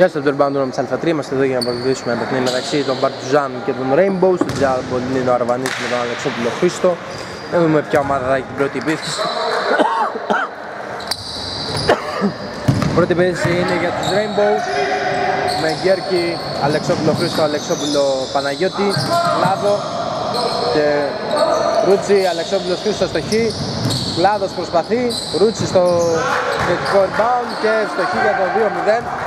Γεια σας από το rebound του Αλφα 3, είμαστε εδώ για να παρακολουθήσουμε ένα παιχνίδι μεταξύ των Partizan και των Rainbow στην τζάδα που είναι ο Αρβανής με τον Αλεξόπουλο Χρήστο. Να δούμε ποια ομάδα θα έχει την πρώτη επίθεση. Πρώτη επίθεση είναι για τους Rainbow με Γκέρκη, Αλεξόπουλο Χρήστο, Αλεξόπουλο Παναγιώτη Λάδο και Ρούτσι, Αλεξόπουλος Χρήστος στο χ. Λάδος προσπαθεί, Ρούτσι στο θετικό rebound και στο χ για το 2-0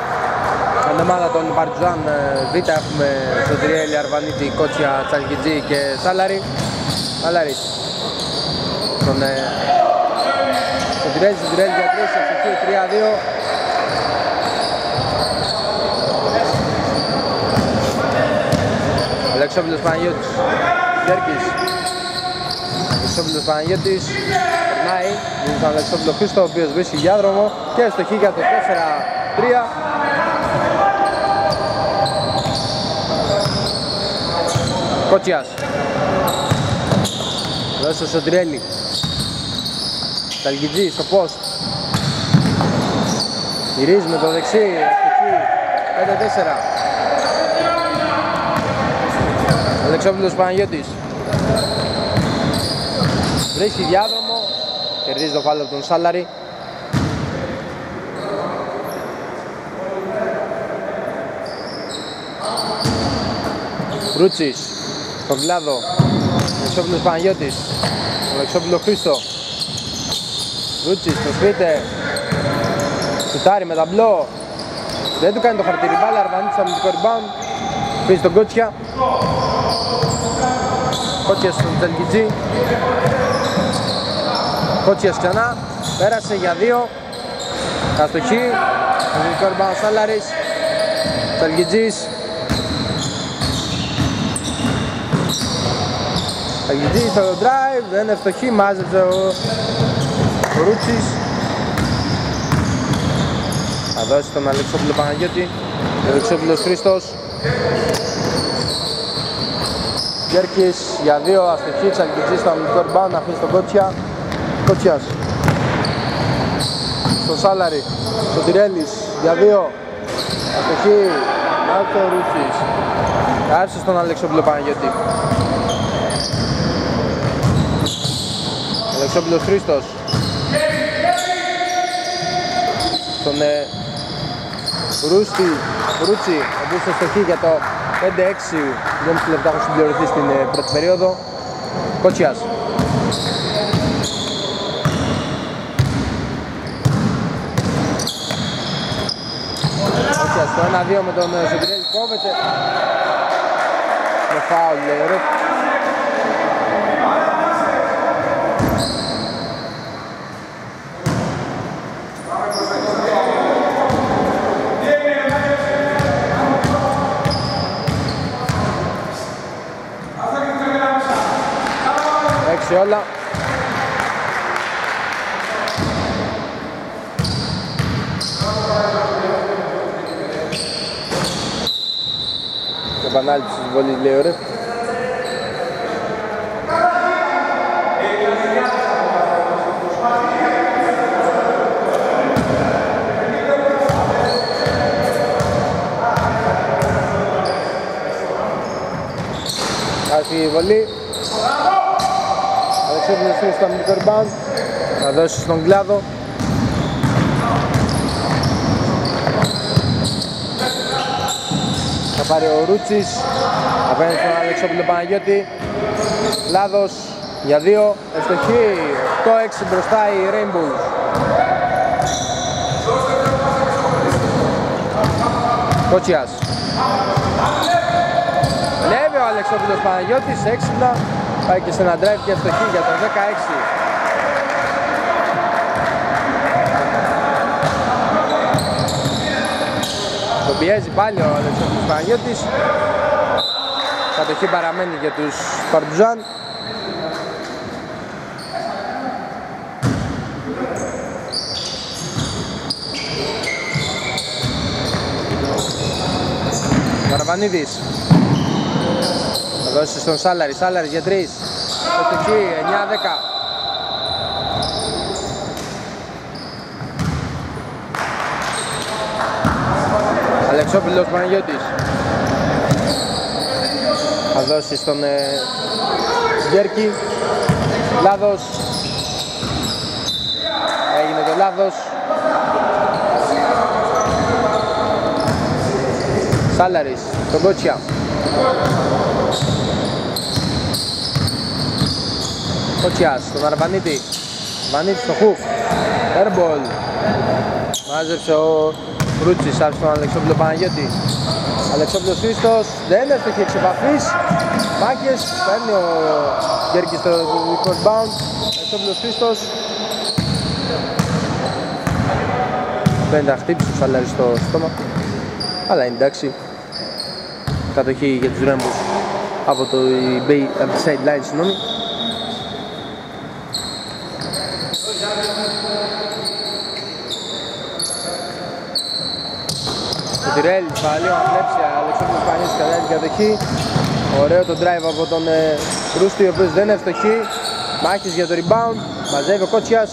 την ομάδα των Παρτιζάν ε, Β έχουμε Σωτηριέλη, Αρβανίτη, Κότσια, Τσαλκιτζή και Σάλαρη. Σάλαρη. Τον Σωτηριέλη, Σωτηριέλη για 3, εξοχή 3-2. Αλεξόπουλος Παναγιώτης, Γιώργης, Αλεξόπουλος Παναγιώτης, περνάει, δίνει τον Αλεξόπουλο Χρήστο, ο οποίος βρίσκει διάδρομο και στο για το 4-3. Κότσιας. Δώσε στο Σοντριέλη. Ταλγιτζή στο post. Γυρίζει με το δεξί Ευτυχή 5-4 Αλεξόπουλος Παναγιώτης. Βρίσκει διάδρομο Κερδίζει το φάλο τον Σάλαρη. Ρούτσις στον κλάδο Αλεξόπουλος Παναγιώτης Αλεξόπουλο Χρήστο. Ρούτσις προσπίτε Σουτάρει με ταμπλό δεν του κάνει το χαρτίρι μπάλα Αρβανίτης αμυντικό rebound. Φύγει στον Κότσια Κότσιας στον Τζαλκιτζή Κότσιας ξανά. Πέρασε για δύο. Καστοχή Αμυντικό rebound Σάλαρης. Τζαλκιτζής Αγγιτζή στο drive, δεν είναι φτωχή, μάζεψε ο Ρούτσης. Θα δώσει τον Αλεξόπουλο Παναγιώτη. Αλεξόπουλος Χρήστος. Γκέρκης για δύο αστοχή, Τσαλκιτζής στο αμυντικό rebound, να αφήσει τον Κότσια. Κότσιας. Στο Σάλαρη, στο Τιρέλης για δύο. Αστοχή, Μάρκο Ρούτσης. Άρχισε στον Αλεξόπουλο Παναγιώτη Αλεξόπουλος Χρήστος. Τον ε, Ρούστη, Ρούτσι, ο οποίος στο για το 5-6 2,5 λεπτά έχουν συμπληρωθεί στην ε, πρώτη περίοδο. Κότσιας. Κότσιας το 1-2 με τον ε, Σωτηρέλη κόβεται. Με φάουλ λέει σε όλα. Επανάληψη της βολής λέει ωραία. Άρχιε η βολή. Αλεξόπουλος στο αμυντικό rebound θα δώσει στον κλάδο. Θα πάρει ο Ρούτσης. Απέναντι στον Αλεξόπουλο Παναγιώτη. Λάδος για δύο. Ευστοχή. 8-6 μπροστά οι Rainbows Κότσιας. Λέβει ο Αλεξόπουλος Παναγιώτης έξυπνα Πάει και σε ένα drive και ευτοχή για το 16. Το πιέζει πάλι ο Αλεξάνδρος Παναγιώτης. Κατοχή παραμένει για τους Παρτουζάν. Καραβανίδης δώσεις στον Σάλαρη, Σάλαρη για τρεις. εκεί, 9-10. Αλεξόπουλος Παναγιώτης. Θα δώσει στον ε, Γκέρκη λάθος έγινε το λάθος Σάλαρης, τον Κότσια Κότσιας, τον Αρβανίτη. Αρβανίτη στο χουκ Airball. Μάζεψε ο Ρούτσις, άφησε τον Αλεξόπουλο Παναγιώτη. Αλεξόπουλος Χρήστος, δεν έφτωχε εξ επαφής Μάκες, παίρνει ο Γκέρκης στο record bound. Αλεξόπουλος Χρήστος. Φαίνεται να χτύψει το σαλάρι στο στόμα. Αλλά είναι εντάξει. Κατοχή για τους Ρέμπους από το από τη sideline συγγνώμη Τιρέλ, πάλι ο Αμλέψια, Αλεξάνδρος Πανής κατά την κατοχή Ωραίο το drive από τον ε, Ρούστη, ο οποίος δεν είναι φτωχή Μάχης για το rebound, μαζεύει ο Κότσιας,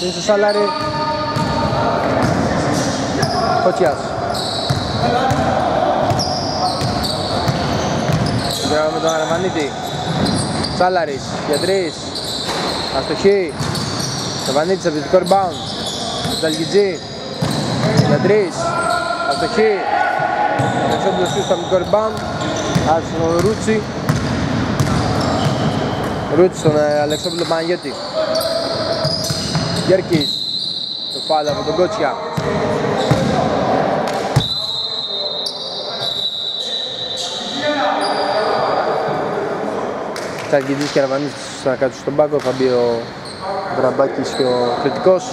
είναι στο σαλάρι. Κότσιας. Τώρα με τον Αραβανίτη Σάλαρης για τρεις. Αστοχή. Αραβανίτης επιθετικό rebound. Ζαλγιτζή για τρεις Αστοχή Αλεξόπουλος πίσω στο αμυντικό rebound. Άρχισε τον Ρούτσι. Ρούτσι στον ε, Αλεξόπουλο Παναγιώτη. Γέρκης Το φάλα από τον Κότσια. Τσαρκιδής και Αραβανής θα κάτσουν στον πάγκο, θα μπει ο Βραμπάκης και ο Κρητικός.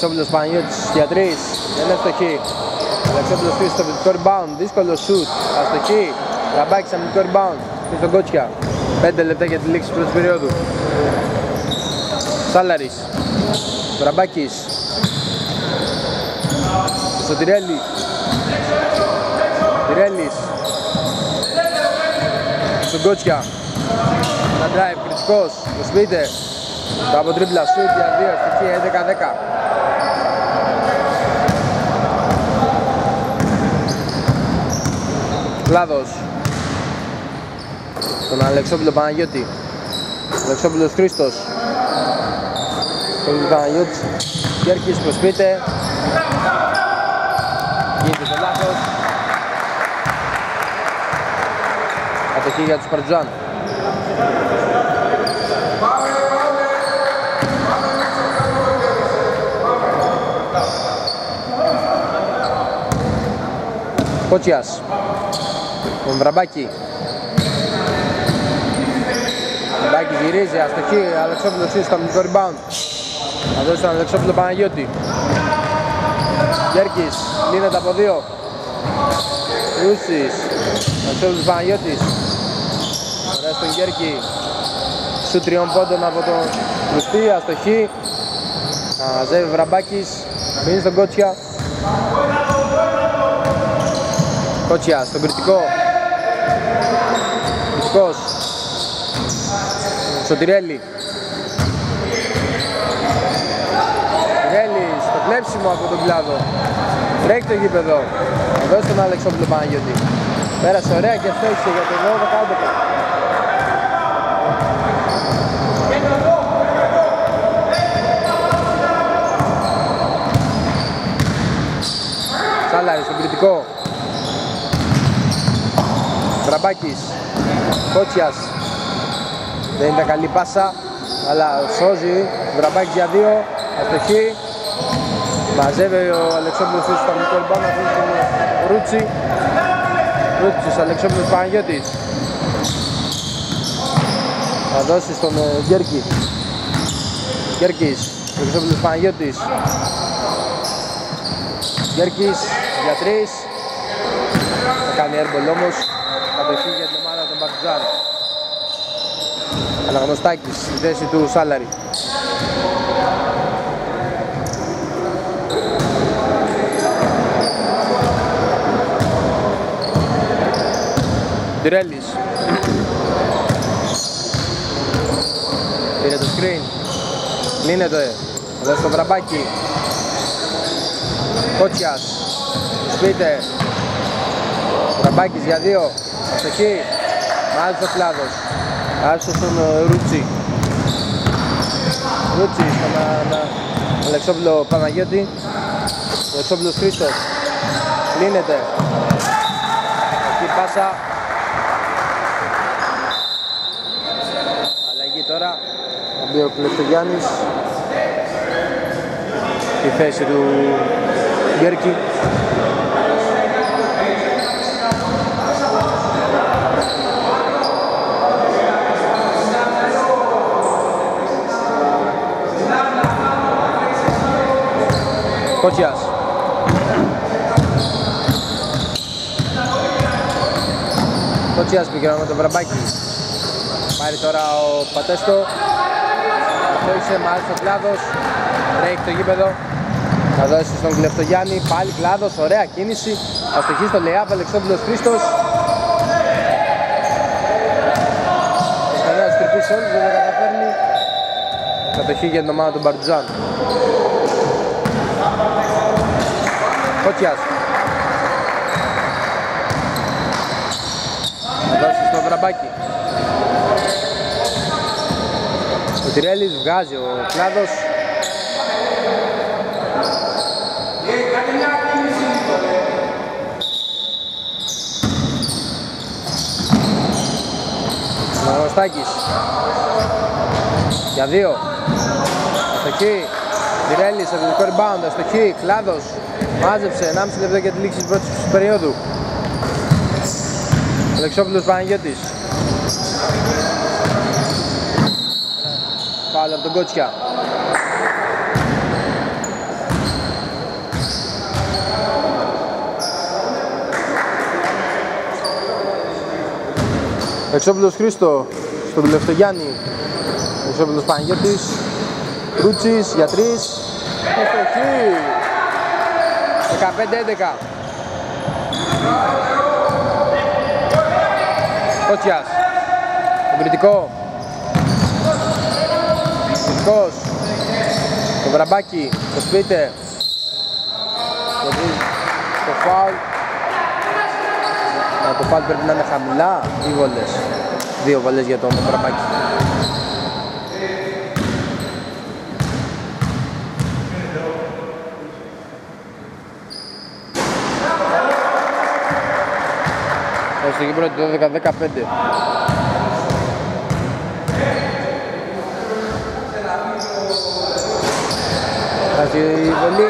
Αλεξόπουλος Παναγιώτης για τρεις, δεν είναι φτωχή. Αλεξόπουλος πίσω στο αμυντικό rebound, δύσκολο shoot, αστοχή. Βραμπάκης αμυντικό rebound, πίσω στον Κότσια. 5 λεπτά για τη λήξη πρώτης περίοδου. Σάλαρης, Βραμπάκης, στο Τιρέλη Τιρέλης στον Κότσια. Ένα drive κριτικός. Το Σπίτε το από τρίπλα σουτ για δύο στοιχεία 11-10 Λάδος τον Αλεξόπουλο Παναγιώτη. Αλεξόπουλος Χρήστος. Τον Παναγιώτης. Γέρκης προσπίτε Γίνεται το λάθος. Ατοχή για τους Παρτζάν. Κότσιας. Τον Βραμπάκη. Βραμπάκη γυρίζει, αστοχή, Αλεξόπουλος στο αμυντικό rebound. Θα δώσει τον Αλεξόπουλο Παναγιώτη. Γέρκης, λύνεται από δύο. Ρούσης, Αξιόλους Παναγιώτης. Ωραία στον Γέρκη. Σου τριών πόντων από τον Ρουστή, αστοχή. Μαζεύει Βραμπάκης, μείνει στον Κότσια. Κότσια, στον κριτικό. Κριτικός. Σωτηρέλη. κλέψιμο από τον κλάδο. Τρέχει το γήπεδο. Εδώ στον Αλεξόπουλο Παναγιώτη. Πέρασε ωραία και στόχισε για το 12-11. Σάλαρη στον κριτικό. Τραμπάκης. Κότσιας. Δεν ήταν καλή πάσα, αλλά σώζει. Βραμπάκης για δύο. Αστοχή. Μαζεύει ο Αλεξόπουλος στο αμυντικό ριμπάν, αφήνει τον Ρούτσι. Ρούτσις, Αλεξόπουλος Παναγιώτης. Θα δώσει στον ε, Γκέρκη. Γκέρκης, Αλεξόπουλος Παναγιώτης. Γκέρκης για τρεις. Θα κάνει έρμπολ όμως. Κατοχή για την ομάδα των Παρτιζάν. Αναγνωστάκης στη θέση του Σάλαρη. Τιρέλης Πήρε το screen Λύνεται. Εδώ στο βραμπάκι. Κότσιας. Σπίτε. Βραμπάκης για δύο. Αστοχή. Μάλιστα ο κλάδος. Άλιστο στον ε, Ρούτσι. Ρούτσι στον Αλεξόπουλο Παναγιώτη. Αλεξόπουλος Χρήστος. Λύνεται. Εκεί πάσα. Αλλαγή τώρα. Θα μπει ο Κλειστογιάννης. Στη θέση του Γκέρκη. Κότσιας. Κότσιας πήγαινε με το βραμπάκι. Πάρει τώρα ο Πατέστο. Αστόησε μάλιστα ο κλάδος. Τρέχει το γήπεδο. Θα δώσει στον Κλεφτογιάννη. Πάλι κλάδος. Ωραία κίνηση. Αστοχή στο Λεάπ. Αλεξόπουλος Χρήστος. Κανένας τρυπής όλους. Δεν τα καταφέρνει. Κατοχή για την ομάδα του Μπαρτζάν. Κότσιας. Θα δώσει στο βραμπάκι. Ο Τιρέλης βγάζει ο κλάδος. Μαγωστάκης. Για δύο. Αστοχή. Τιρέλης, επιθετικό rebound. Αστοχή. Κλάδος. Μάζεψε 1,5 λεπτό για τη λήξη της πρώτης περίοδου. Αλεξόπουλος Παναγιώτης. Φάουλ από τον Κότσια. Αλεξόπουλος Χρήστο στον Δουλευτογιάννη. Αλεξόπουλος Παναγιώτης. Ρούτσις για τρεις. Ευτοχή. 15-11. Κότσιας. Τον κριτικό. Κριτικός. Το βραμπάκι. Το σπίτε. Το, το φάουλ. Α, το φάουλ πρέπει να είναι χαμηλά. Δύο βολές. Δύο βολές για το βραμπάκι. Στο γήπεδο του 12-15. Αυτή η βολή.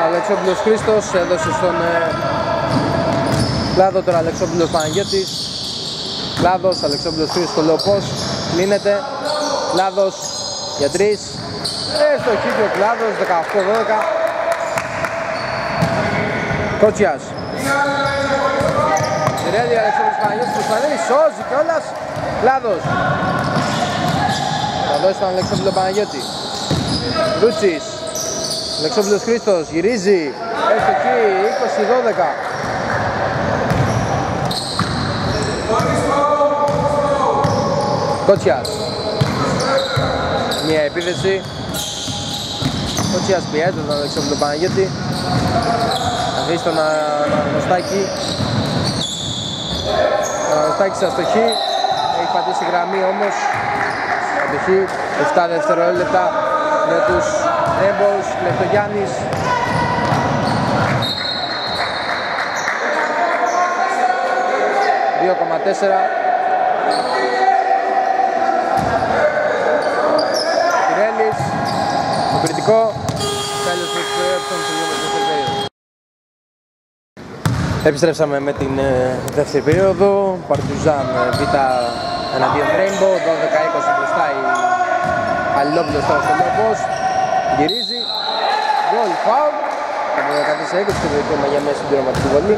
Ο Αλεξόπουλος Χρήστος έδωσε στον ε, Κλάδο τον Αλεξόπουλος Παναγιώτης. Κλάδος, Αλεξόπουλος Χρήστος στο λέω πώς. Λύνεται. Κλάδος για τρεις. Έστω και ο Κλάδος 18-12. Κότσιας. Σιρέλη, Αλεξόπουλος Παναγιώτης προσπαθεί, σώζει κιόλας. Κλάδος. Θα δώσει τον Αλεξόπουλο Παναγιώτη. Λούτσις. Αλεξόπουλος Χρήστος γυρίζει. Έστω εκεί 20-12. Κότσιας. Μια επίθεση. Κότσιας πιέζει τον Αλεξόπουλο Παναγιώτη. Αφήσει τον Αναγνωστάκη. Αναγνωστάκη σε αστοχή. Έχει πατήσει γραμμή όμως. Αντοχή 7 δευτερόλεπτα με τους Rainbows, Λεπτογιάννης. Δύο κόμμα τέσσερα. Τιρέλης, το κριτικό, τέλος του εξυπηρέτων τους δεύτερη περίοδο. Επιστρέψαμε με την ε, δεύτερη περίοδο, Παρτουζάν ε, Β εναντίον Rainbow, 12-20 μπροστά η Αλληλόπουλος τώρα στο low post, γυρίζει, γκολ φάουλ, από 14-20 και βοηθούμε για μια συμπληρωματική βολή.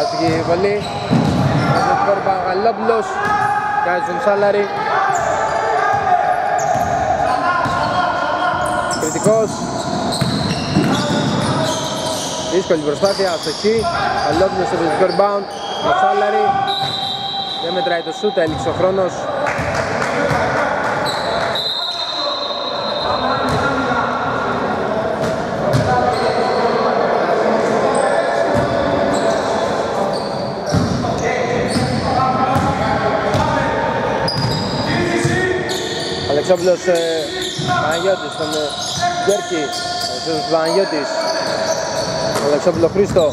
Άστηκε η βολή. Ο Παγαλόπουλος. Κάνει τον Σάλαρη. επιθετικός Δύσκολη προσπάθεια, αστοχή Καλόπινος στο επιθετικό rebound Το Σάλαρη Δεν μετράει το σούτ, έλειξε ο χρόνος Αλεξόπουλος ε, Παναγιώτης, τον ε, Γκέρκη, Αλεξόπουλος Παναγιώτης, Αλεξόπουλο Χρήστο.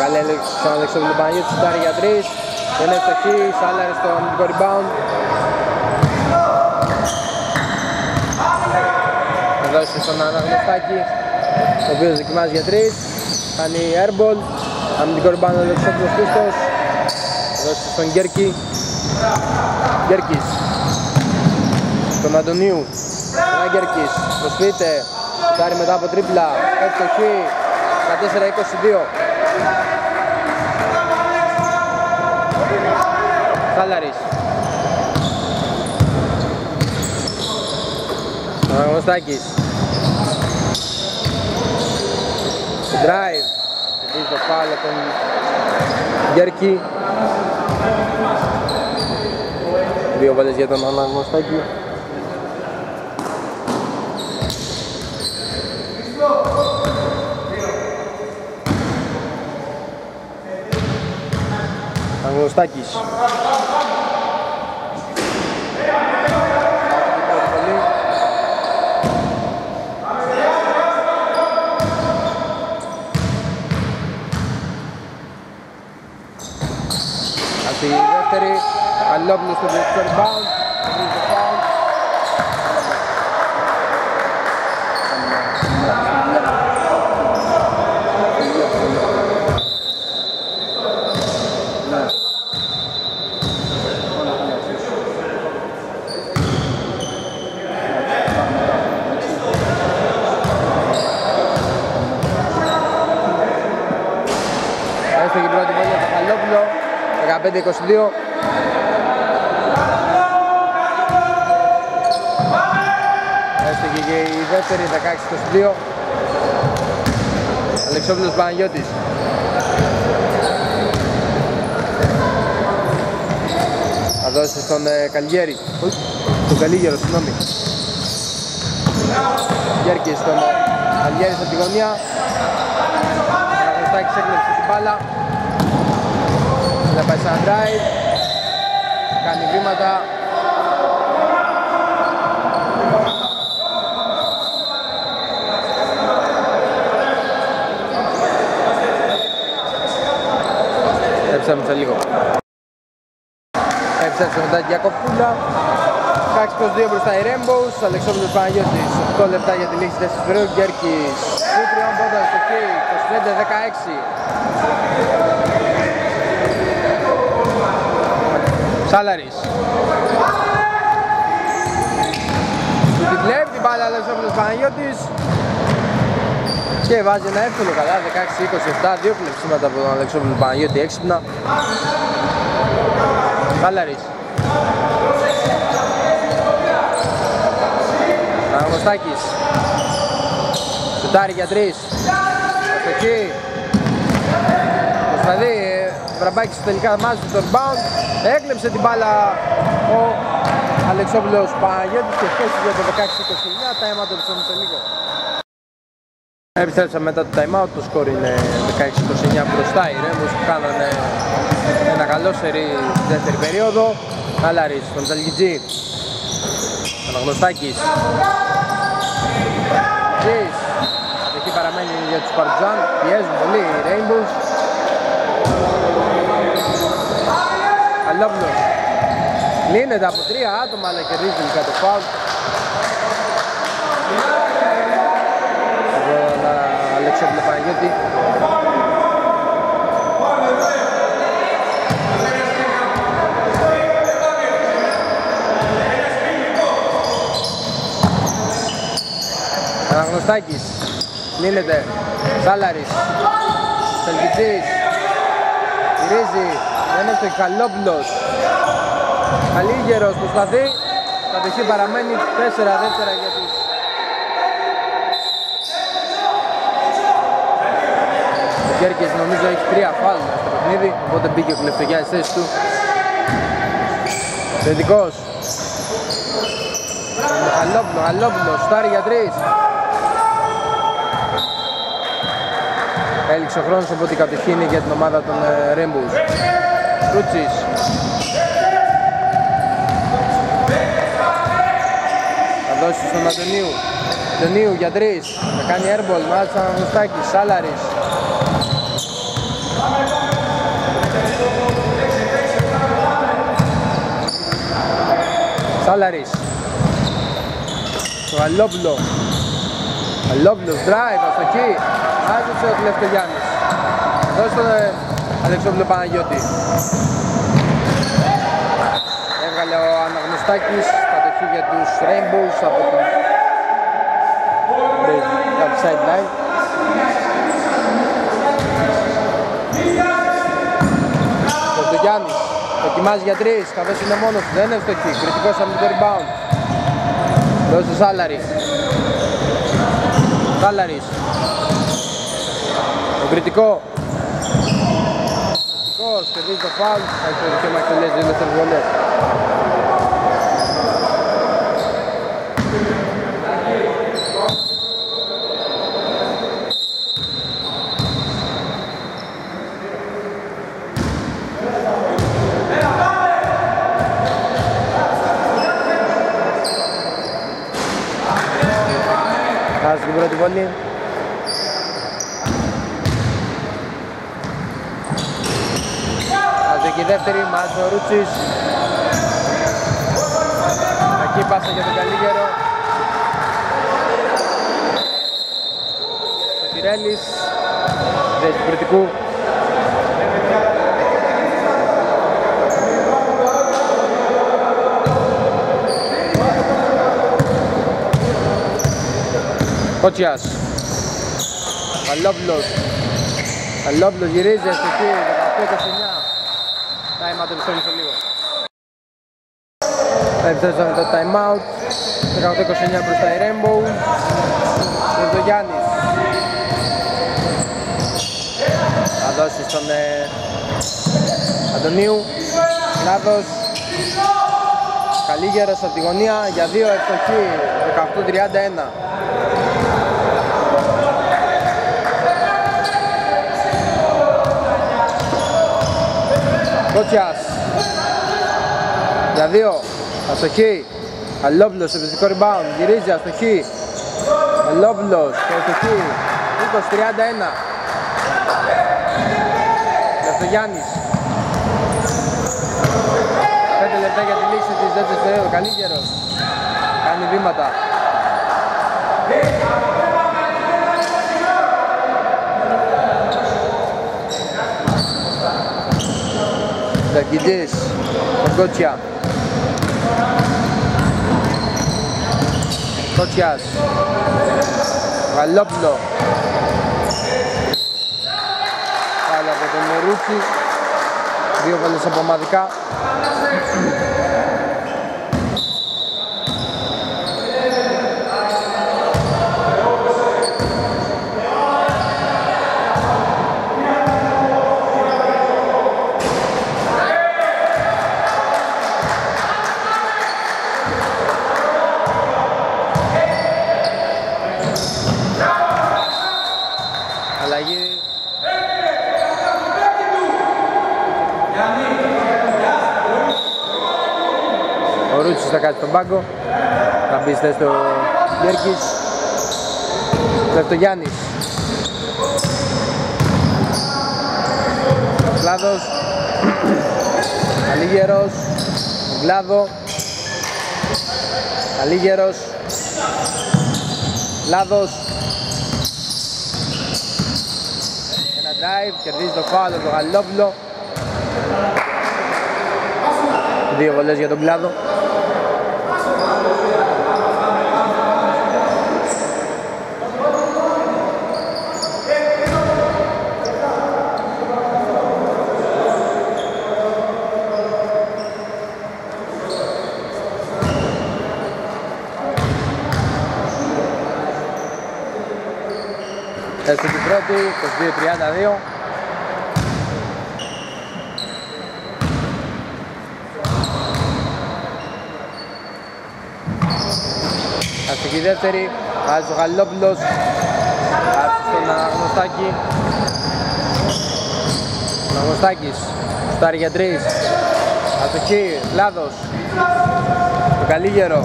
Καλή έλεξη στον Αλεξόπουλο Παναγιώτη, σουτάρει για τρεις, δεν είναι φτωχή, Σάλαρη στο αμυντικό rebound. Θα δώσει στον Αναγνωστάκη, ο οποίος δοκιμάζει για τρεις, κάνει airball, αμυντικό rebound ο Αλεξόπουλος Χρήστος, θα δώσει στον Γκέρκη, Γκέρκης Τον Αντωνίου. Ένα Γκέρκης Προσφύεται Φτάρει μετά από τρίπλα. Εύστοχη 14-22 Σάλαρης Αναγνωστάκης Drive. Δίνει το φάουλ από τον Γκέρκη Δύο βαλές για τον Αναγνωστάκη. Αναγνωστάκης. Αυτή η δεύτερη Καλόπουλος στο δεύτερο rebound. Έστω και η πρώτη βόλια το Καλόπουλο 15-22 δεύτερη 16-22 Αλεξόπουλος Παναγιώτης. Θα δώσει στον ε, Καλιέρη Όχι, τον Καλίγερο, συγγνώμη. Γέρκης στον Καλιέρη στην τη γωνία Αναγνωστάκης έκλεψε την μπάλα. Θα πάει σαν drive. Κάνει βήματα Έψαμε σε λίγο. Έψαμε μετά την Γιακοπούλα. 16 προς 2 μπροστά οι Rainbows. Αλεξόπουλος Παναγιώτης 8 λεπτά για τη λήξη της περίοδου. Γκέρκης Σούτριον πόντας στο K 25-16 Σάλαρης. Του την κλέβει την μπάλα Αλεξόπουλος Παναγιώτης και βάζει ένα εύκολο καλά 16-27 δύο κλεψίματα από τον Αλεξόπουλο Παναγιώτη έξυπνα. Σάλαρης Αναγνωστάκης Σουτάρει για τρεις. Αστοχή Προσπαθεί Βραμπάκης τελικά μάζει το rebound Έκλεψε την μπάλα ο Αλεξόπουλος Παναγιώτης και χθες για το 16-29 τα αίματα του σε λίγο Επιστρέψαμε μετά το time out, το σκορ είναι 16-29 μπροστά οι Ρέμους που κάνανε ένα καλό σερί στη δεύτερη περίοδο. Αλάρης, τον Ζαλγιτζή Αναγνωστάκης. Τζις. Εκεί παραμένει για τους Παρτζάν Πιέζουν πολύ οι Rainbows. Αλόπουλος Λύνεται από τρία άτομα αλλά κερδίζει τελικά το φάουλ Αλεξόπουλο Παναγιώτη Αναγνωστάκης Λύνεται Σάλαρης Σελκητής Γυρίζει Δεν είναι το Καλόπουλος. Καλήγερος προσπαθεί. Κατοχή παραμένει 4 δεύτερα για τους Ο Γκέρκης νομίζω έχει τρία φάλ στο παιχνίδι, οπότε μπήκε ο Κλεφτογιάς στη θέση του. Θετικός. Χαλόπουλο, Χαλόπουλο, στάρι για τρεις. Έληξε ο χρόνος, οπότε η κατοχή είναι για την ομάδα των ε, Rainbows. Ρούτσις. Θα δώσει στον Αντωνίου. Αντωνίου για τρεις. Θα κάνει airball, μάλιστα Αναγνωστάκη, Σάλαρης. Σάλαρης. Το Γαλλόπουλο. Γαλλόπουλος, drive, αστοχή. Άζησε ο Κλεφτογιάννης. Δώσε τον ε, Αλεξόπουλο Παναγιώτη. Έβγαλε ο Αναγνωστάκης κατοχή για τους Rainbows από την από τη sideline. Κλεφτογιάννης δοκιμάζει για τρεις, καθώς είναι μόνος του, δεν είναι ευστοχή, κριτικός από το rebound. Δώσε το Σάλαρη. Σάλαρης. Το κριτικό. Κριτικός, κερδίζει το φάουλ, θα έχει το δικαίωμα εκτελέσει δύο δεύτερες βολές. Χάσει την πρώτη βολή. Χάσει και η δεύτερη, μάζει ο Ρούτσις. Εκεί πάσα για τον Καλίγερο. Ο Τιρέλης. Δεν του κριτικού. Κότσιας. Καλόπουλος. Καλόπουλος γυρίζει στο εκεί, 18-29. Time out επιστρέφει σε λίγο. Θα επιστρέψαμε το time out. 18-29 μπροστά η Rainbow. Και ο Γιάννης. Θα δώσει στον ε, Αντωνίου. Λάθος. Καλήγερος από τη γωνία για δύο ευστοχή. 18-31. Κότσιας. Για δύο. Αστοχή. Αλόπουλος επιθετικό rebound. Γυρίζει αστοχή. Αλόπουλος και αστοχή. 20-31 Λευτογιάννης 5 λεπτά για τη λήξη της δεύτερης περίοδου Καλήγερος Κάνει βήματα Δακητής, τον Κότσια. Κότσιας. Γαλόπουλο. Πάλι από τον Μερούτσι. Δύο βολές από ομαδικά. Αλλαγή. Ο Ρούτσις θα κάτσει στον πάγκο. Θα μπει στη θέση του Γιέρκης. Λευτογιάννης. Κλάδος. Καλίγερος. Γκλάδο. Καλίγερος. Λάδος. Ένα drive, κερδίζει το φάουλ από τον Γαλλόπουλο. Δύο βολές για τον Κλάδο. Έστω την πρώτη, 22-32. Αστική δεύτερη, βάζει ο Γαλλόπουλος, βάζει στον Αναγνωστάκη. Αναγνωστάκης, στάρει για τρεις. Αστοχή, λάθος. Το Καλίγερο.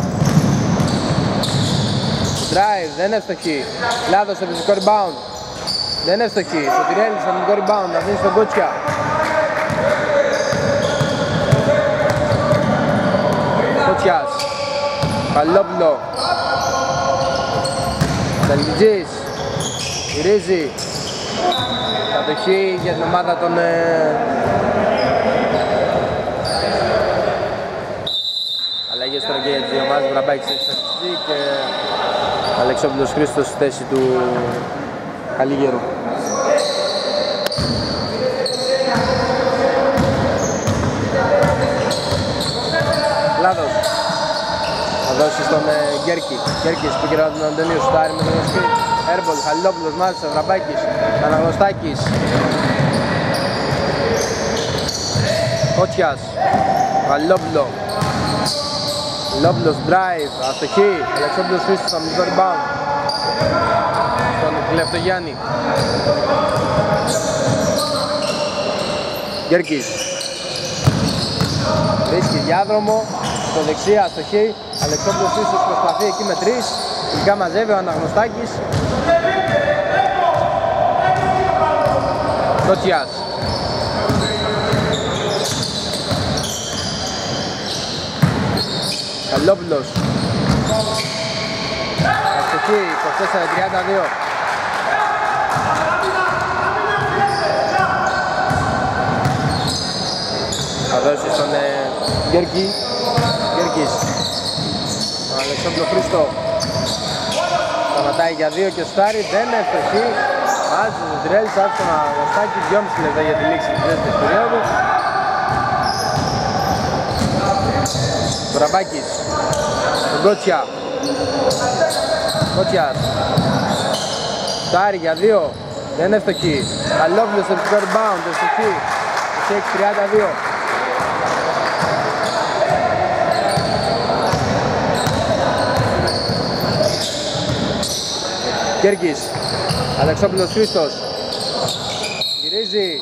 Drive, δεν είναι εύστοχη. Λάθος στο φυσικό rebound. Δεν είναι εύστοχη. Στο Τιρέλη, στο φυσικό rebound, να δίνει στον Κότσια. Κότσιας. Καλόπουλο. Δαλγιτζής. Γυρίζει. Κατοχή για την ομάδα των ε, αλλαγές τώρα και για τις δύο ομάδες Βραμπάκης Εξαρτητή και Αλεξόπουλος Χρήστος στη θέση του Καλίγερου. Λάθος. Θα δώσεις στον ε, Γκέρκη. Γκέρκης που κυρά τον Αντωνίου Στάρι με τον Οσπί. Έρμπολ, Χαλιλόπουλος, μάλιστα, Βραμπάκης, Αναγνωστάκης. Κότσιας, Χαλιλόπουλο, Λόπουλος drive, αστοχή, Αλεξόπουλος Χρήστος, αμυντικό rebound στον Κλεφτογιάννη Γκέρκης βρίσκει διάδρομο στο δεξί αστοχή Αλεξόπουλος Χρήστος προσπαθεί εκεί με τρεις. Τελικά μαζεύει ο Αναγνωστάκης. Τότσιας Καλόπουλος Αστοχή 24-32 Θα δώσει στον ε, Γκέρκη Γκέρκης Τον Αλεξάνδρο Χρήστο. Σταματάει για δύο και στάρι Δεν είναι ευτοχή Βάζει τον Τριέλης άφησε τον Αγωστάκη 2,5 λεπτά για τη λήξη της δεύτερης περίοδου. Βραμπάκης τον Κότσια Κότσιας Στάρι για δύο. Δεν είναι ευτοχή Καλόβλιος στο επιθετικό rebound ευτοχή 26-32 Κέρκης Αλεξόπουλος Χρήστος. Γυρίζει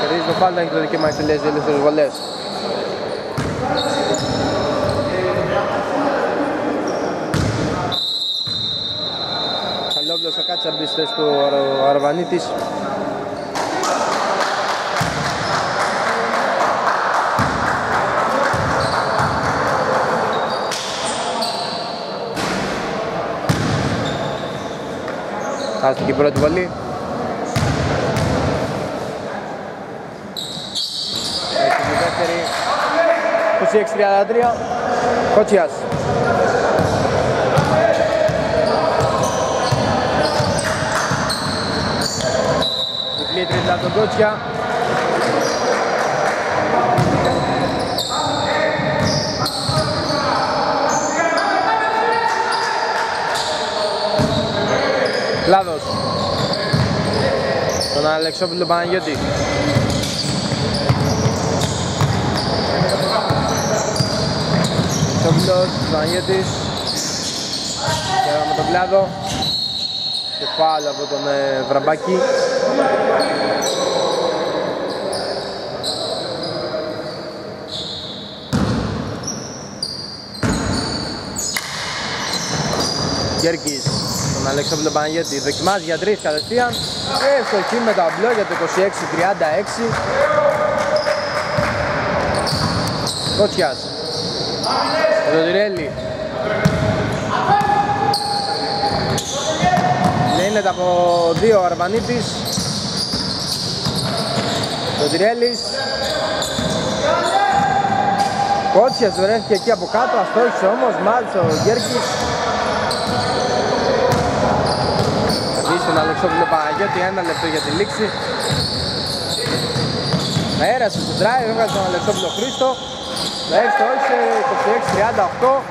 Κερδίζει το πάντα, έχει το δικαίωμα εκτελέσει ελεύθερες βολές. Καλόπουλος θα κάτσει από τις θέσεις του ο Αρβανίτης Χάστηκε η πρώτη βολή. Έχει τη δεύτερη. 26-33. Κότσιας. Διπλή τρίτα από τον Κότσια. Λάδος Τον Αλεξόπουλο Παναγιώτη Αλεξόπουλος, Παναγιώτης Πέρα με τον Κλάδο. Και φάλο από τον ε, Βραμπάκη. Γκέρκης τον Αλεξόπουλο Παναγιώτη δοκιμάζει για τρεις κατευθείαν. Εύστοχη με το αμπλό για το 26-36 Κότσιας. Ροντιρέλη Λύνεται από δύο ο Αρβανίτης Ροντιρέλης Κότσιας βρέθηκε εκεί από κάτω, αστόχησε όμως, μάλιστα ο Γκέρκης τον Αλεξόπουλο Παναγιώτη, ένα λεπτό για τη λήξη. Πέρασε το drive, έβγαλε τον Αλεξόπουλο Χρήστο. Το έξω όχι, 26-38.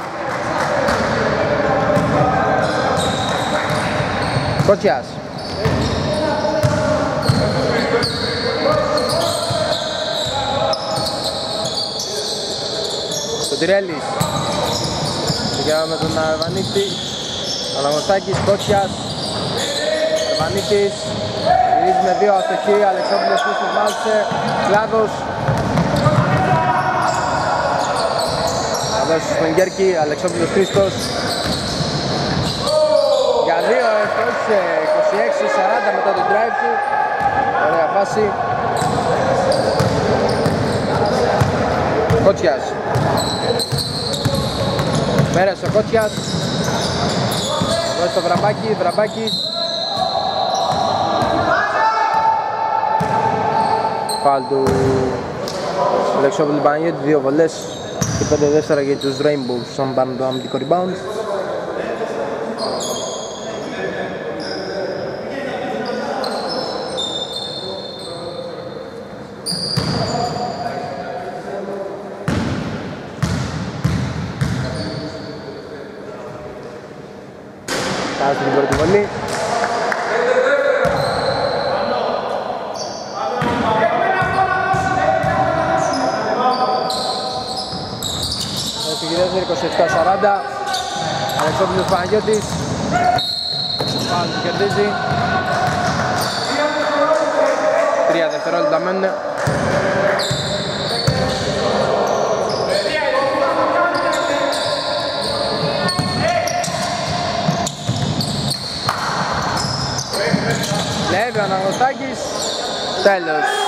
Κοτσιάς. Ο Τυρέλης. Με τον Αρβανίτη. Ο Κότσιας. Αρβανίτης Γυρίζει με δύο αστοχή, Αλεξόπουλος Χρήστος Μάλτσε Κλάδος. Θα δώσει στον Γκέρκη, Αλεξόπουλος Χρήστος. Για δύο έφτασε 26-40 μετά τον drive του. Ωραία φάση. Κότσιας. Πέρασε ο Κότσιας. Δώσει το Βραμπάκι, Βραμπάκι Φάλ του Αλεξόπουλου Παναγιώτη, δύο βολές και 5-4 για τους Rainbows σαν πάνω το αμυντικό rebound. Κάτσε την πρώτη βολή. Έτσι και δεύτερη 27-40. Αλεξόπουλος Παναγιώτης. Πάλι κερδίζει. Τρία δευτερόλεπτα μένουν. Λέβει ο Αναγνωστάκης. Τέλος.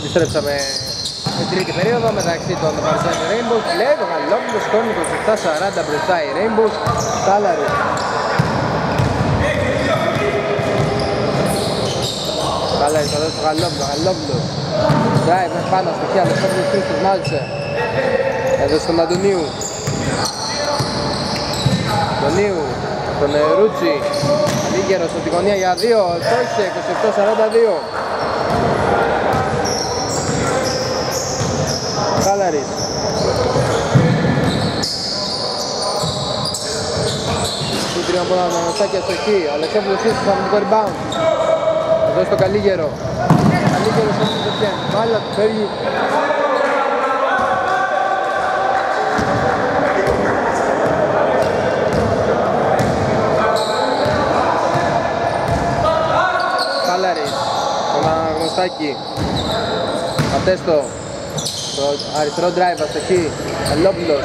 Επιστρέψαμε στην τρίτη περίοδο μεταξύ των Παρσέν Rainbows. Λέει το Γαλλόπουλο σκόνη 27-40 μπροστά οι Rainbows. Σάλαρη. Καλά, θα δώσει το Γαλλόπουλο, Γαλλόπουλο. Drive μέχρι πάνω στο χέρι, στο πρώτο Χρήστος μάλισε. Εδώ στον Αντωνίου. Αντωνίου, τον Ρούτσι. Λίγερος στη γωνία για δύο, το είχε 27-42. Κάλαρης. Σούτρι από ένα μανωστάκι αστοχή. Αλεξάνδρου Σύστος από το rebound. Εδώ στο Καλίγερο. Καλίγερο στο Μητροπιέν. Μπάλα του φεύγει. Κάλαρης. Τον Αναγνωστάκη. Ατέστο. Το αριστερό drive αστοχή. Ελόπουλος.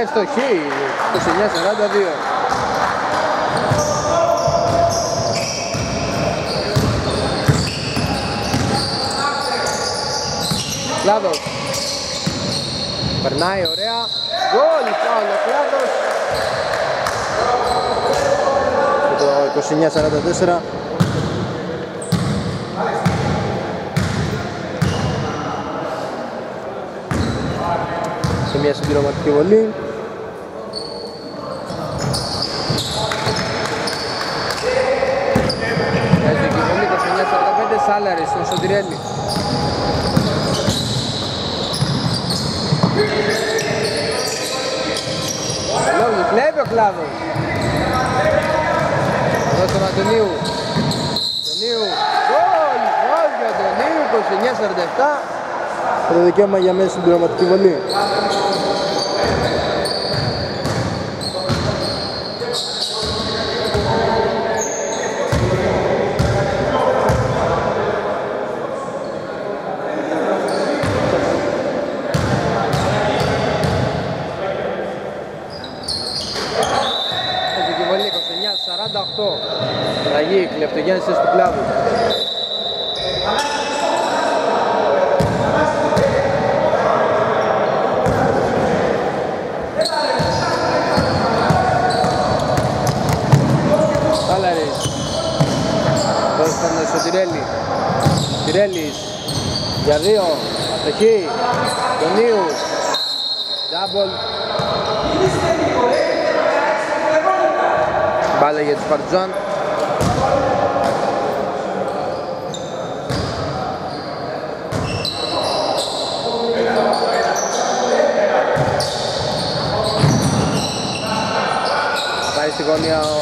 Ευστοχή. 29-42. Κλάδος. Περνάει ωραία. Γκολ. Φάουλ ο Κλάδος. Και το 29-44. Μια συμπληρωματική βολή. Έτσι και βολή 29-45 Σάλαρης στον Σωτηρέλη. Λόγος, κλέβει ο κλάδος. Εδώ στον Αντωνίου. Αντωνίου, γκολ, γκολ για Αντωνίου, 29-47 το δικαίωμα για μέσα στην πειραματική βολή. Αλλαγή, κλεφτογέννηση του κλάδου. Σάλαρης. Δώσει τον Σωτηρέλη. Τυρέλης για δύο, αστοχή, Τονίου, Τζάμπολ. Μπάλα για τους Παρτζάν. Γωνία ο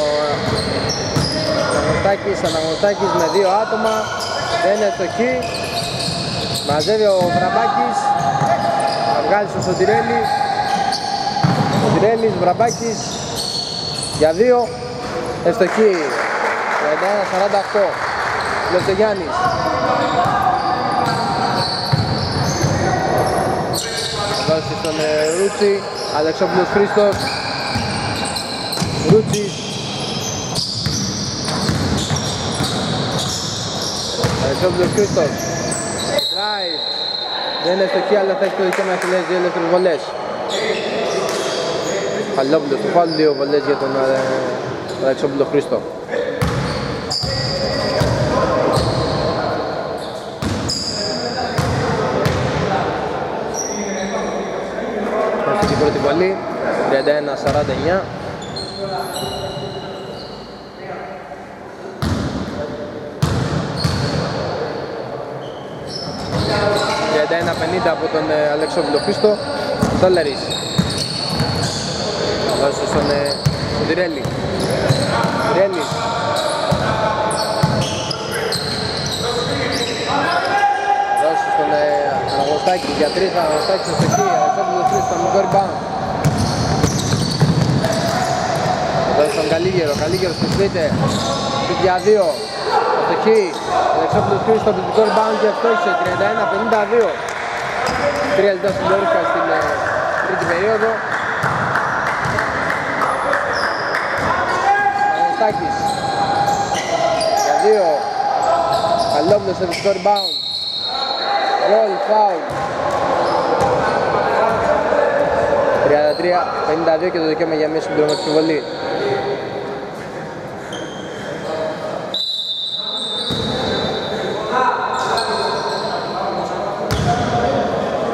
Αναγνωστάκης, Αναγνωστάκης με δύο άτομα. Δεν είναι στοχή. Μαζεύει ο Βραμπάκης. Θα βγάλει στο Σωτηρέλη. Σωτηρέλης, Βραμπάκης. Για δύο. Ευστοχή. 41-48. Λευτογιάννης. Δώσει στον ε, Ρούτσι. Αλεξόπουλος Χρήστος. Ρούτσις. Αλεξόπουλος Χρήστος. Drive. Δεν είναι στοχή αλλά θα έχει το δικαίωμα να δύο ελεύθερες βολές. Χαλόπουλος του φάουλ δύο βολές για τον ε, Αλεξόπουλο Χρήστο. Αυτή την πρώτη βολή, 31-49. Ένα 50 από τον ε, Αλεξόπουλο Χρήστο Τόλερης. Δώσε στον ε, Τιρέλη Τιρέλης Δώσε στον ε, Αναγωστάκη για τρεις Αναγωστάκη στο εκεί. Αλεξόπουλο Χρήστο στο μικρό rebound Δώσε στον Καλίγερο Καλίγερο στο σπίτι Σπίτι για δύο. Αστοχή Αλεξόπουλος Χρήστος στο πληθυντικό rebound και φτώχησε 31-52 Τρία λεπτά συμπληρώθηκα στην ε, τρίτη περίοδο. Πανεστάκης για δύο. Καλόπουλος στο φυσικό rebound. Γκολ, φάουλ. 33-52 και το δικαίωμα για μια συμπληρωματική βολή.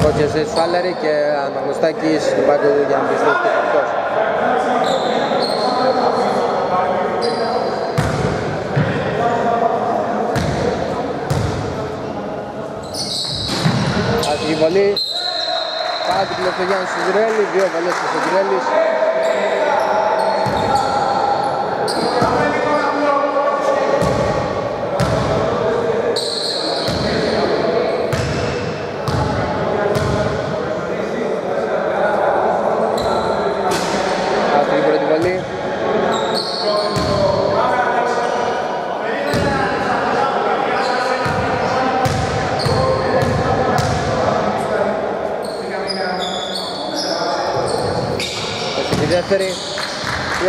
Κότσιας Σάλαρη και Αναγνωστάκης του πάγκου για να πιστώσει και αυτός. Άσχη βολή. Πάρα την Πλευτογιάννη στο Ζουρέλη, δύο βολές στο Ζουρέλης. Δεύτερη. 34-52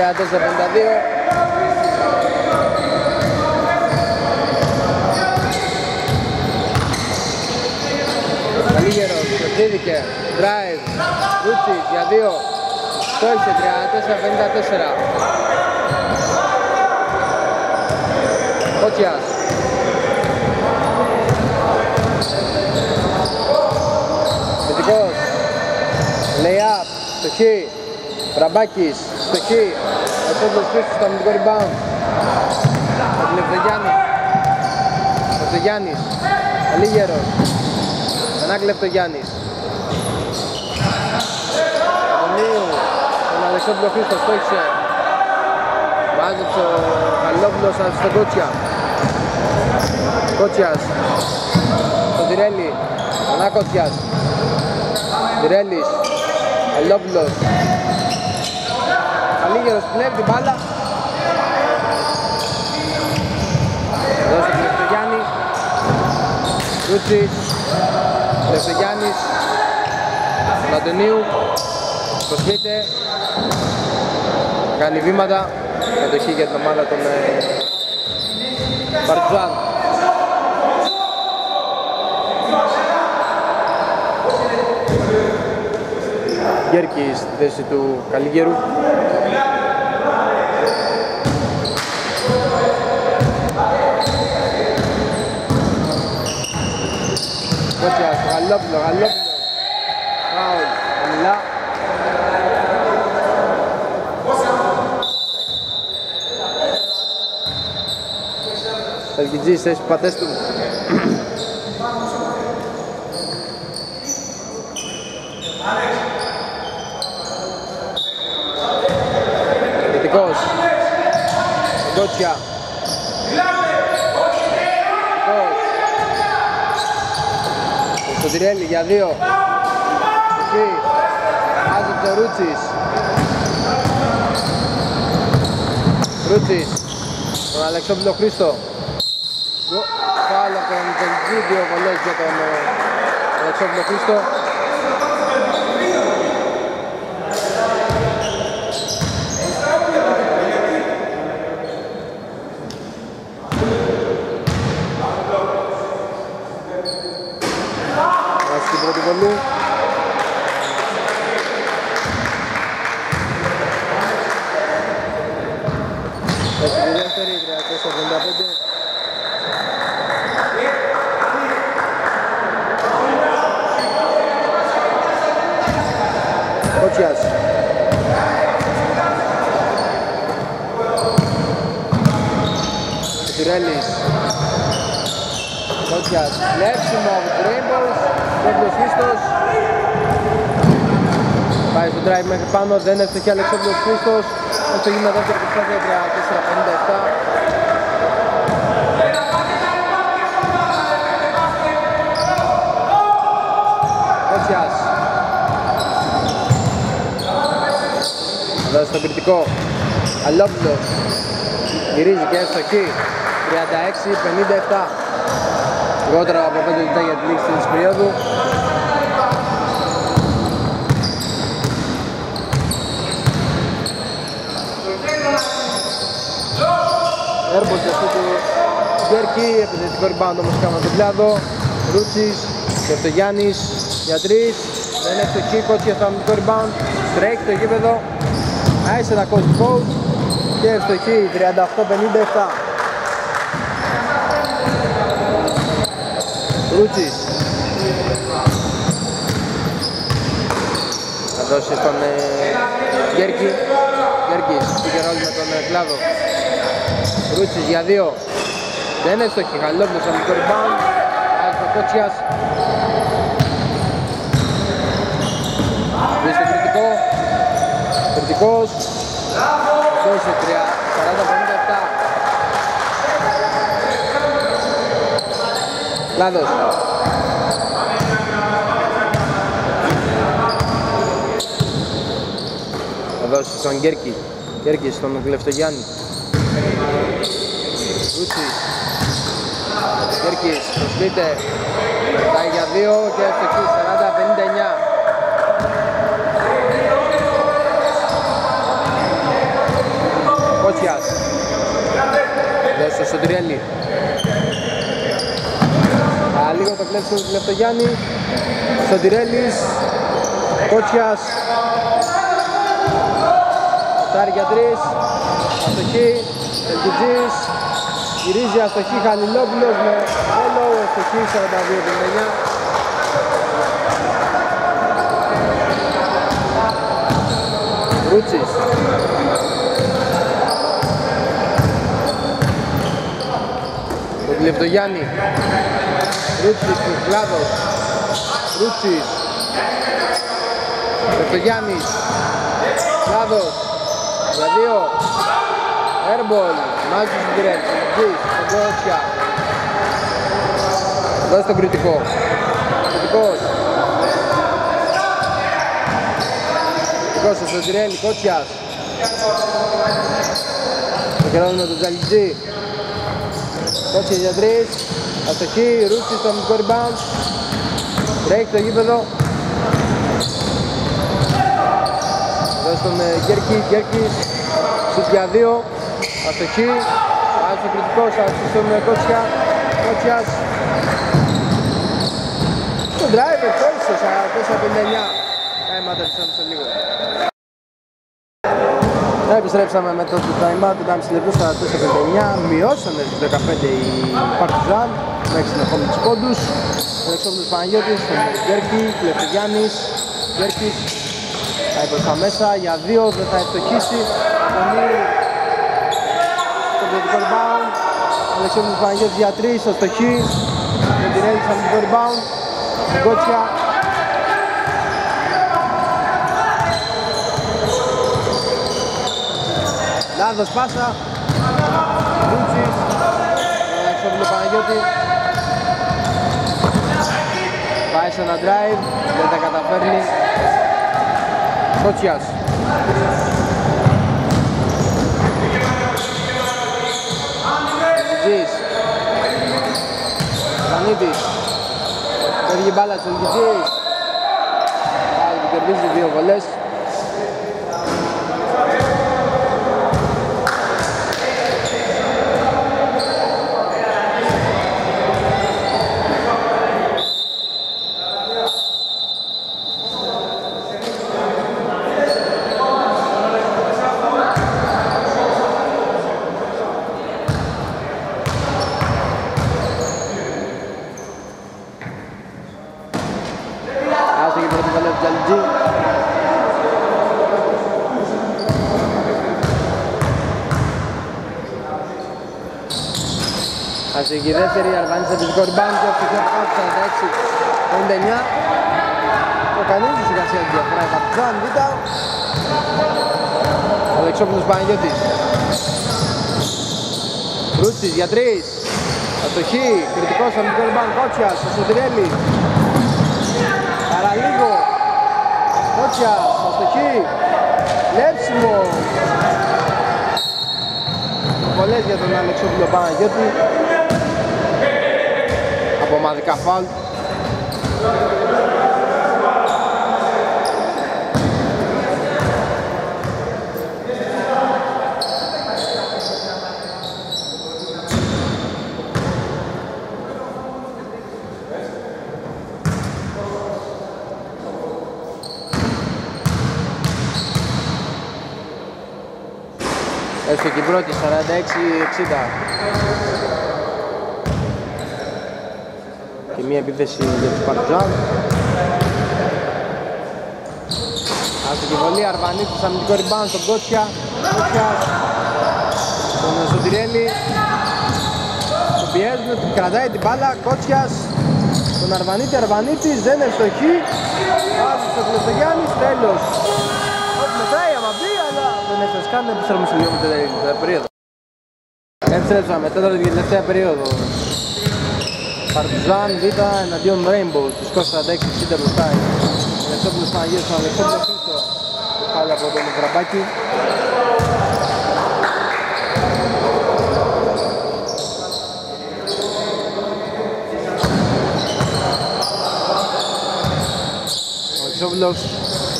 Καλίγερος, προτίδηκε, drive, Ρούτσις για δύο, στόχισε 34-54 Κότσιας Θετικός Lay-up, στοχή Ραμπάκης, στοχή, ο Τόντος Χρήστος στο αμυντικό rebound. Ο Λευτογιάννης, ο Λευτογιάννης, Αλίγερος, Ανάκλη Λευτογιάννης. Αντωνίου, τον Αλεξόπουλο Χρήστος στόχισε. Μάζεψε ο Χαλόπουλος στον Κότσια. Κότσιας, στον Τιρέλη, Ανά Κότσιας. Τιρέλης, Χαλόπουλος, Αλίγερος πλέον την μπάλα. Δώσε τον Λευτογιάννη. Κούτσις. Λευτογιάννης. Αντωνίου. Προσφύτε. Κάνει βήματα. Κατοχή για την ομάδα των ε, Παρτζάν. Γκέρκη στη θέση του Καλιγέρου. Χαλόπουλο, Χαλόπουλο. Φάουλ, χαμηλά. Σαλκιτζής, θέση πατές του. Κριτικός. Γκότσια. Κριτικός. Ο Σωτηρέλη για δύο. Εκεί. Μάζεψε ο Ρούτσις. Ρούτσις. Τον Αλεξόπουλο Χρήστο. Γκο- Φάουλ από τον Τζελτζή, δύο βολές για τον ε, Αλεξόπουλο Χρήστο. Βάζει την πρώτη βολή. Έχει τη δεύτερη, 34-55. Κότσιας. Τυρέλης. Κότσιας. Κλέψιμο από τους Rainbows. Κόμπλος Χρήστος. Πάει στο drive μέχρι πάνω, δεν έφτιαξε Αλεξόπουλος Χρήστος. Όσο γίνεται δεύτερη προσπάθεια 34-57. Κότσιας. Εδώ στο κριτικό. Αλόπουλος. Γυρίζει και έστω εκεί. 36-57. Λιγότερο από 5 λεπτά για τη λήξη της περίοδου. Έρμπος για αυτό του Γκέρκη, επιθετικό rebound όμως κάμα τον κλάδο. Ρούτσις, Κευτογιάννης για τρεις. Δεν έχει το κύκο, και στο αμυντικό rebound. Τρέχει το γήπεδο. Άισε ένα coach coach και ευστοχή 38-57. Ρούτσις. Θα δώσει στον ε, Γκέρκη. Γκέρκης πήγε ρόλο με τον ε, κλάδο. Ρούτσις για δύο. Δεν εύστοχη. Χαλόπουλος από το rebound. Άλφα Κότσιας. Βγει στο κριτικό. Κριτικός. Δώσε 40-57. Κλάδος. Θα δώσει στον Γκέρκη. Γκέρκη στον Κλεφτογιάννη. Ρούτσις. Γκέρκης προσποιείται. Πάει για δύο και ευτυχή 40-59. Κότσιας. Δώσε στο Σωτηρέλη. Α, λίγο το κλέψιμο του Λευτογιάννη. Σωτηρέλης. Κότσιας. Φτάρει για τρεις. Αστοχή. Ελκυτζής. Γυρίζει αστοχή Χαλιλόπουλος με follow. Αστοχή 42-59. Ρούτσις. Τον Κλεφτογιάννη. Ρούτσις του Κλάδος. Ρούτσις. Κλεφτογιάννης. Κλάδος. Για δύο. Airball. Μάλιστα στην Τρέλ. Τζις. Στον Κότσια. Δώσε τον κριτικό. Κριτικός. Κριτικός στον Τιρέλη. Κότσιας. Το καιρό με τον Τζαλιτζή. Κότσιας για τρεις. Αστοχή. Ρούτσι στο μικρό rebound. Τρέχει το γήπεδο. Δώσε τον ε, Γκέρκη. Γκέρκης. Σουτ για δύο. Αστοχή. Βάζει το κριτικός. Αστοχή στον ε, Κότσια. Κότσιας. Το driver το ίσως 4-59. Time out επιστρέψαμε σε λίγο. Να επιστρέψαμε με το time out, 1,5 λεπτό στα 4-59. Μειώσανε στους 15 οι Partizan. Μέχρι συνεχόμενους πόντους. Ο Αλεξόπουλος Παναγιώτης, ο Γκέρκη, Κλεφτογιάννης, Γκέρκης πάει προς τα μέσα για δύο, δεν θα ευτοχίσει. Απονεί στο ποιοτικό rebound. Ο Αλεξόπουλος Παναγιώτης για τρεις, στο στοχή. Με την έλυση από το rebound. Γκότσια. Λάθος πάσα. Λούτσις. Αλεξόπουλο Παναγιώτη. Πάει σε ένα drive, δεν τα καταφέρνει. Κότσιας. Λιτζής. Βανίτης. Φεύγει μπάλα στο Λιτζής. Πάλι που κερδίζει δύο βολές. Άστο και πρώτη βολή του Τζαλιτζή. Άστο και η δεύτερη, Αρβάνης από το rebound και αυτό το 46-59. Το κανείς σιγά σιγά τη διαφορά, η Παρτιζάν, Β. Ο Αλεξόπουλος Παναγιώτης. Ρούτσις για τρεις. Αστοχή, κριτικός από το rebound, Κότσιας, ο Σωτηρέλης. Παραλίγο. Κότσιας, αστοχή. Λέψιμο. Πολλές για τον Αλεξόπουλο Παναγιώτη. Από ομαδικά φάουλ. Έστω και η πρώτη, 46-60. Μία επίθεση για τους Παρτιζάν. Άστο και βολή, Αρβανίτης, αμυντικό rebound στον Κότσια. Κότσιας, τον Σωτηρέλη. Τον πιέζουν, του κρατάει την μπάλα, Κότσιας. Τον Αρβανίτη, Αρβανίτης, δεν είναι ευστοχή. Βάζει στο Κλωστογιάννης, τέλος. Όχι μετράει άμα μπει, αλλά δεν έφτασε καν, επιστρέφουμε σε λίγο με την τελευταία περίοδο. Επιστρέψαμε, τέταρτη και τελευταία περίοδο. Παρτιζάν Β εναντίον Rainbow, του σκορ 46-60 μπροστά. Αλεξόπουλος Παναγίας, τον Αλεξόπουλο Χρήστο. Το χάλα από τον Βραμπάκη. Ο Αλεξόπουλος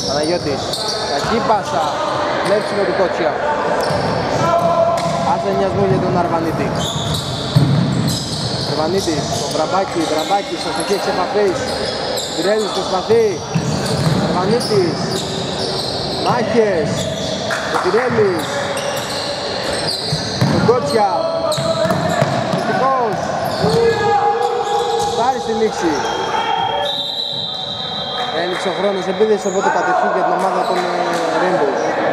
Παναγιώτης. Κακή πάσα. Κλέψιμο του Κότσια. Άσε νοιασμό για τον Αρβανίτη. Αρβανίτης, ο Βραμπάκη, Βραμπάκη, στο στοιχείο εξ επαφής. Γκρέλης προσπαθεί. Αρβανίτης. Μάχες. Ο Τιρέλης. Ο Κότσια. Θετικός. Πάρει στη λήξη. Έλειξε ο χρόνος επίδεσης, οπότε κατευθύνει για την ομάδα των ε, Rainbows.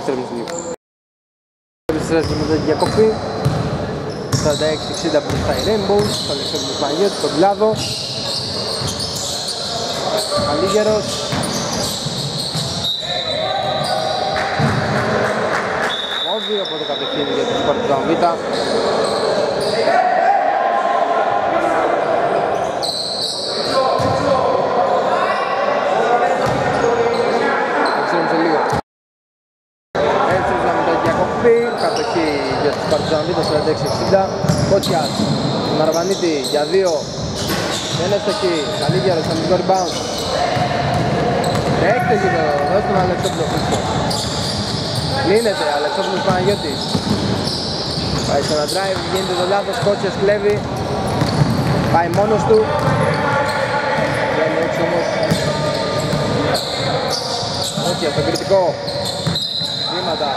Επιστρέφουμε στη λήξη. Επιστρέφουμε μετά τη διακοπή. 46-60 μπροστά οι Rainbows, το Αλεξόπουλος Παναγιώτη, τον Κλάδο. Αλίγερος. Μόβι, οπότε κατευθύνει για τους Παρτιζάν Β. Επιστρέφουμε σε λίγο. Έψεψα με το διακοπή, κατοχή για τους Παρτιζάν Β, 46-60. Κότσιας, τον Αρβανίτη για δύο. Δεν είναι στοχή, Καλίγερος, αμυντικό rebound. Έχετε γύρω, δώστε τον Αλεξόπουλο Χρήστο. Λύνεται, Αλεξόπουλος Παναγιώτης. Πάει σε ένα drive, γίνεται το λάθος, Κότσιας κλέβει. Πάει μόνος του. Δεν είναι έτσι όμως. Κότσια στο κριτικό. Βήματα.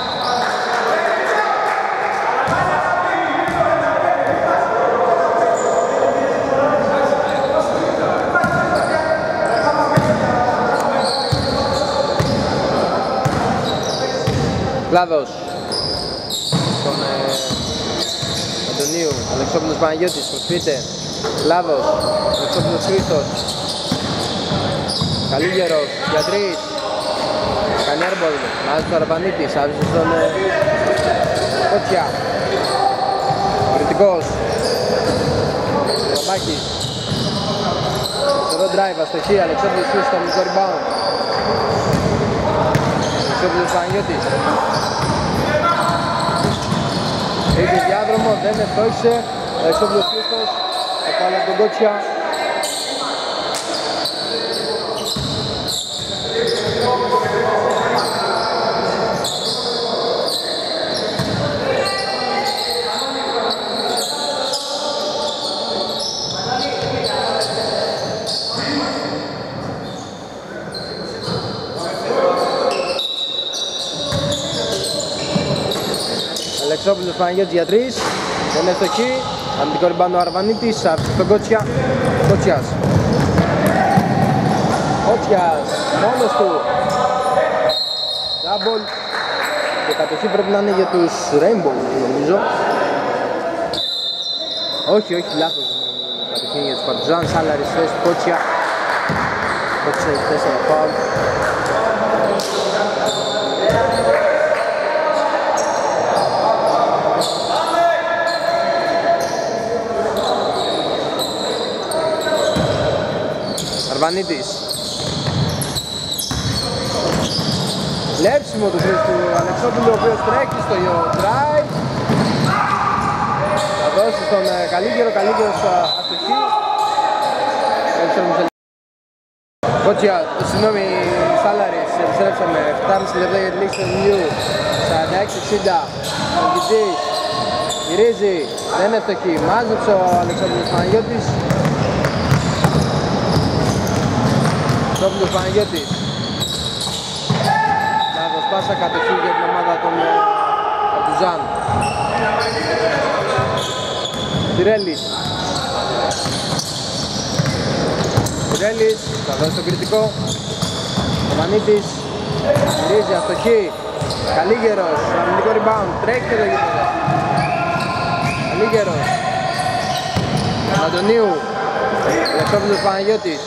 Λάδος τον ε, Αντωνίου, Αλεξόπουλος Παναγιώτης, προσπίτε Λάδος, Αλεξόπουλος Χρήστος. Καλίγερος, για τρεις Κάνει έρμπολ, βάζει τον Αραπανίτης, άφησε στον ε, Κότσια. Κριτικός. Μπαμπάκης Σερό drive, αστοχή, Αλεξόπουλος Χρήστος, στο μικρό rebound Αλεξόπουλος Παναγιώτης Έχει διάδρομο, δεν ευστόχησε Αλεξόπουλος Χρήστος, θα πάλι από τον Κότσια Αλεξόπουλος Παναγιώτης για τρεις Δεν είναι στοχή Αμυντικό ριμπάνο Αρβανίτης Άφησε τον Κότσια. Κότσιας. Κότσιας. Μόνος του. Double. Και κατοχή πρέπει να είναι για τους Rainbow νομίζω. Όχι, όχι, λάθος. Κατοχή είναι για τους Παρτιζάν Σάλαρης θέση του Κότσια. Κότσια έχει τέσσερα Αρβανίτης Λέψιμο του Χρήστου Αλεξόπουλου ο οποίος τρέχει στο drive. Θα δώσει στον ε, Καλίγερο, Καλίγερος ε, αστοχή. Κότσια, συγγνώμη, Σάλαρης, επιστρέψαμε. 7,5 λεπτά για τη λήξη του Λιού 46-60, Κογκητής, γυρίζει, δεν είναι φτωχή, μάζεψε ο Αλεξόπουλος Παναγιώτης Αλεξόπουλος Παναγιώτης. Λάθος πάσα κατοχή για την ομάδα των Αρτουζάν Τιρέλης Τιρέλης θα δώσει το κριτικό. Μανίτης γυρίζει αστοχή. Καλίγερος, αμυντικό rebound, τρέχει και το γήπεδο. Καλίγερος Αντωνίου. Αλεξόπουλος Παναγιώτης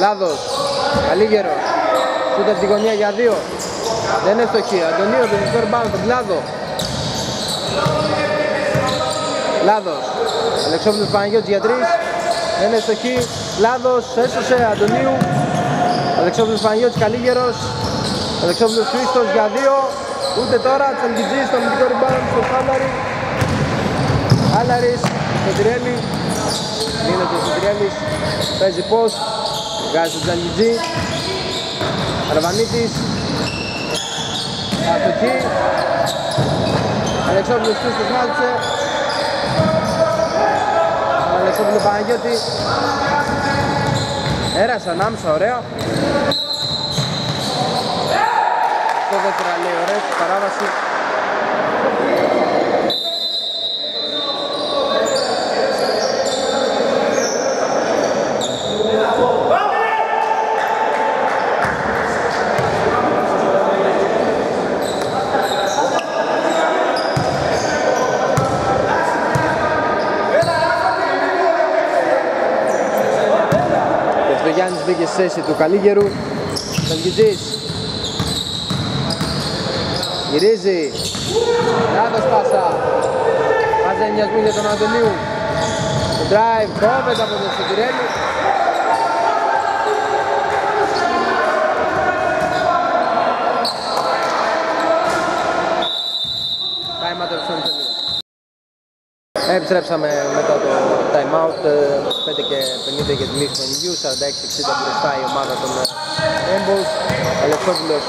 Λάδος Καλίγερος Σούτα από τη γωνία για δύο. Δεν είναι φτωχή Αντωνίου το δικό rebound τον Λάδο. Λάδος. Αλεξόπουλος Παναγιώτης για τρεις. Δεν είναι φτωχή Λάδος έσωσε Αντωνίου. Αλεξόπουλος Παναγιώτης Καλίγερος Αλεξόπουλος Χρήστος για δύο. Ούτε τώρα Τσαλκιτζής στο αμυντικό rebound στο Σάλαρη Άλαρης στο Τριέλη Μείνεται στο Τριέλης Παίζει πώς Βγάζει τον Τζαλιτζή Αρβανίτης Αστοχή Αλεξόπουλος Χρήστος μάτσε Αλεξόπουλο Παναγιώτη. Έρασε ανάμεσα ωραία. Το δεύτερα λέει ωραία στη παράβαση Γιάννης μπήκε στη θέση του Καλίγερου Καλγιτζής Γυρίζει. Λάθος πάσα. Βάζει εννιασμού για τον Αντωνίου. Το drive κόβεται από τον Σωτηρέλη Time out of Επιστρέψαμε μετά το time out 5 και 50 για τη λήξη του Νιγιού 46-60 μπροστά η ομάδα των Rainbows Αλεξόπουλος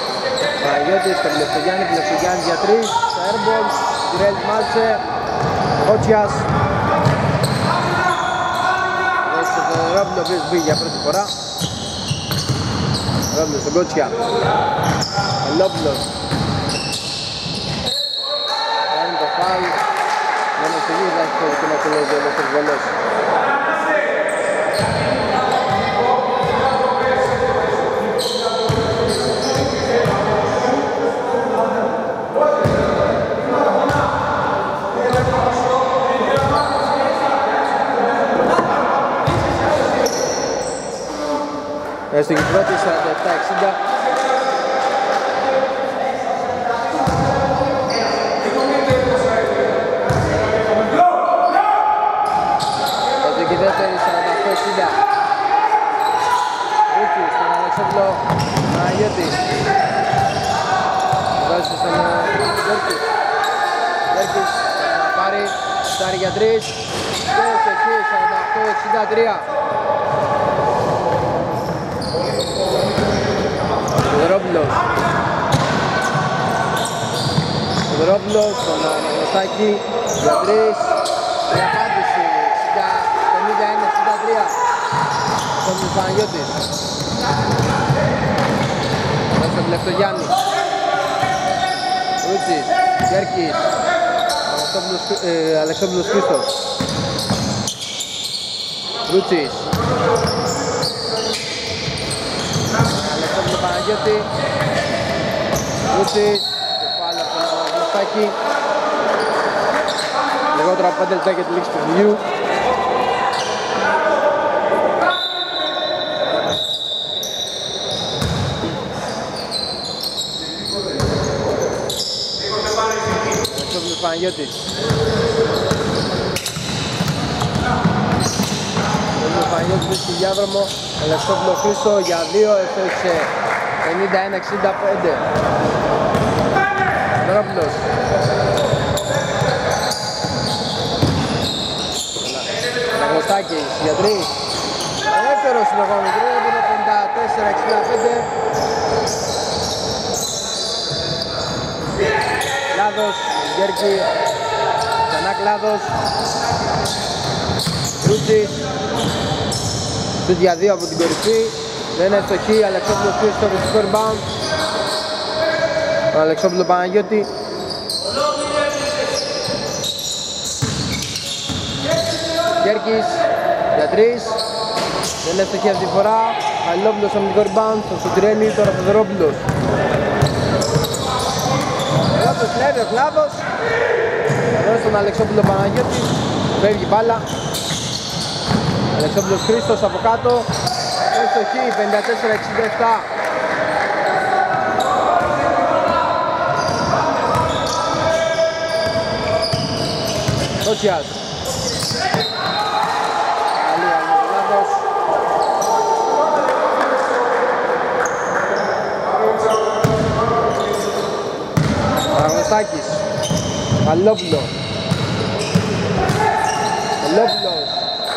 Παναγιώτης, Πελευθογιάννη, Πελευθογιάννη για 3 τα Airballs, Τιρέλ Μάλτσε Ότσιας ο Ρόμπιν ο οποίος μπήκε για πρώτη φορά Ρόμπλος στον Κότσια. Αλόπουλος. Κάνει το φάουλ. Δεν με στιγμής να έχει το δικαίωμα τους λόγου ο βολός. Έστω και η πρώτη 47-60. Έστω και η δεύτερη 48-60. Ρούκι στον Αλεξόπουλο Παναγιώτη. Δώσει στον Γιώργη. Γιώργης θα πάρει, στάρει για τρεις. Και στο εκεί 48-63. Σιδερόπουλος Σιδερόπουλος στον Αναγνωστάκη για τρεις η απάντηση 51-63 στον Παναγιώτης Μέσα στον Λευτογιάννη Ρούτσης, Γέρκης ε, Αλεξόπουλος Χρήστος. Ρούτσης Αλεξόπουλος Παναγιώτη. Ρούτσης κεφάλι από τον Αγνωστάκη λιγότερο από 5 λεπτά για τη λήξη του βιβλίου Αλεξόπουλος Παναγιώτης. Ο Παναγιώτης βρίσκει διάδρομο Αλεξόπουλο Χρήστο για 2 έφτασε 51-65 Δρόπουλος Αναγνωστάκης για 3 Δεύτερο συνεχόμενο τρίτο είναι 54-65 Λάδος, Γκέρκη, ξανά κλάδος Ρούτσης Σουτ για δύο από την κορυφή. Δεν είναι ευστοχή, Αλεξόπουλος Χρήστο στο rebound Τον Αλεξόπουλος Παναγιώτη. Γκέρκης για τρεις. Δεν είναι ευστοχή αυτή τη φορά. Αλληλόπουλος αμυντικό rebound στον Σουτρένη, τώρα Φεδρόπουλος Κλάδος κλέβει ο Κλάδος Εδώ στον Αλεξόπουλο Παναγιώτη Φεύγει μπάλα. Αλεξόπουλος Χρήστος από κάτω. Εύστοχη 54-67 Τότσιας Καλή Αγγελάδος Παραγωστάκης Καλόπουλο Καλόπουλος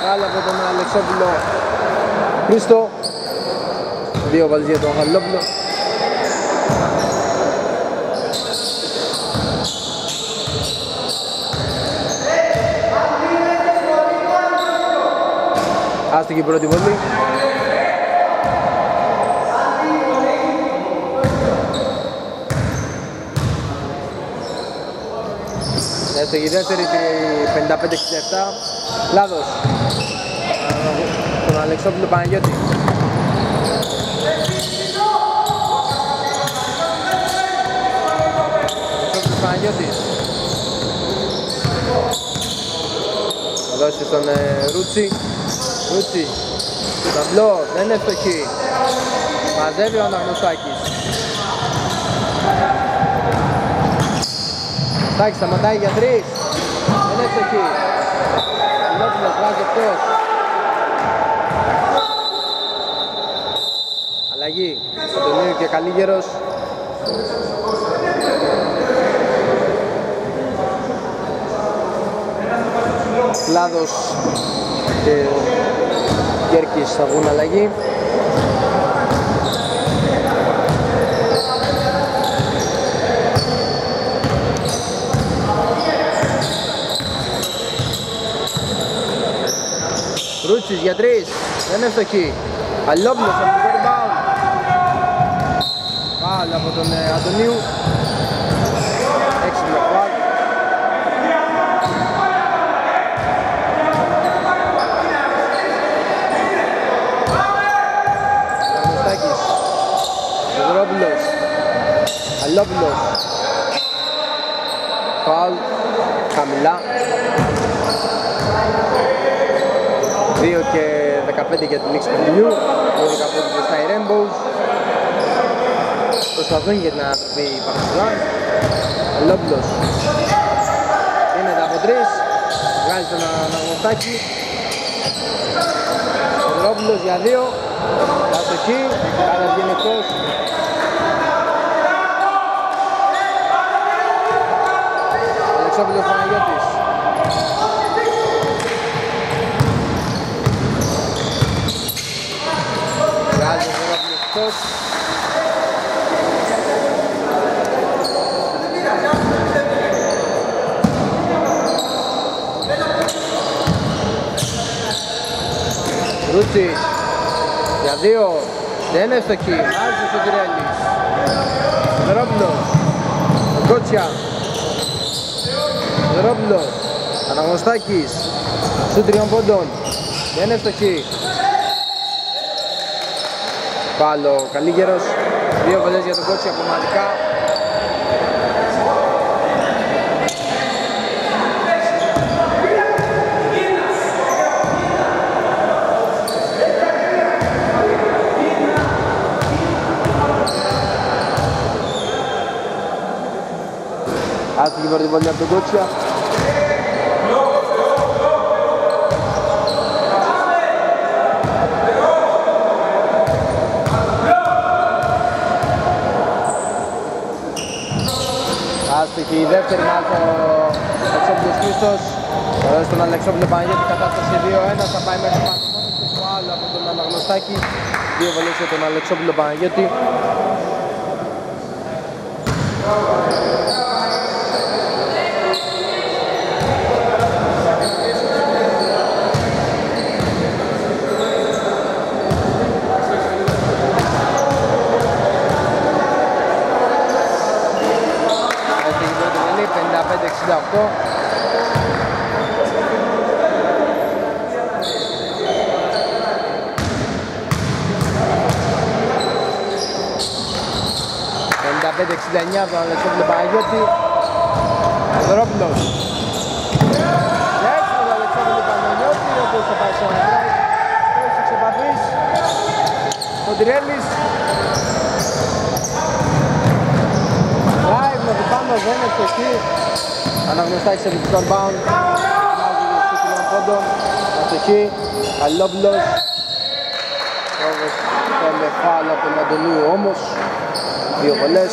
Πάλι από τον Αλεξόπουλο. Χρήστο. Δύο βαλές για τον Χαλόπουλο Άστηκε η πρώτη βολή Άστηκε η δεύτερη 55-67 Λάδος. Τον Αλεξόπουλο Παναγιώτη. Αλεξόπουλο Παναγιώτης. Θα δώσει στον ε, Ρούτσι. Ρούτσι. Στο ταμπλό, δεν είναι φτωχή. Μαζεύει ο Αναγνωστάκης Τάκη σταματάει για τρεις. Δεν είναι φτωχή Λόπουλος βάζει εκτός. Αλλαγή. Αντωνίου και Καλίγερος Κλάδος και Κέρκης θα βγουν αλλαγή Ρούτσις για τρεις, δεν είναι φτωχή Αλλόπουλος από το rebound Φάλ από τον ε, Αντωνίου. Έξυπνο φάλ. Καρμοστάκης. Σιδρόπουλος. Αλόπουλος. Φάλ. Χαμηλά. 2 και 15 για την λήξη παιχνιδιού. 12 από μπροστά οι Rainbows. Προσπαθούν για την ανατροπή η Παρτιζάν. Αλόπουλος. Είναι από 3. Βγάζει τον Αναγνωστάκη. Σιδρόπουλος για 2. Αστοχή. Άρα βγαίνει εκτός. Αλεξόπουλος Παναγιώτης. Βγάζει ο Σιδρόπουλος εκτός. Ρούτσις για δύο. Δεν είναι ευστοχή, βάζει ο Σωτηρέλης Σιδερόπουλος Κότσια. Σιδερόπουλος Αναγνωστάκης. Σου τριών πόντων. Δεν είναι ευστοχή Πάλο Καλίγερος δύο βολές για τον Κότσια πραγματικά Άστηκε η πρώτη βολή από τον Κότσια. Άστηκε η δεύτερη μάλιστα ο Αλεξόπουλος Χρήστος. Εδώ στον Αλεξόπουλο Παναγιώτη κατάσταση 2-1 θα πάει μέχρι πάνω μόνο και το άλλο από τον Αναγνωστάκη. Δύο βολές για τον Αλεξόπουλο Παναγιώτη. Άστηκε η πρώτη βολή 55-68. από τον Αλεξόπουλο Παναγιώτη. Δρόπουλος Έτσι τον Αλεξόπουλο Παναγιώτη ο οποίος θα πάει σε ένα drive Πέρασε εξ επαφής Κοντιρέλης Drive με πάνω δεν είναι φτωχή Αναγνωστάκης σε επιθυκόν bound Μάζει στους τριών πόντων Αστοχή Αλλόπουλος Πρόβος θέλει φάλ από τον Αντωνίου. Όμως δύο βολές.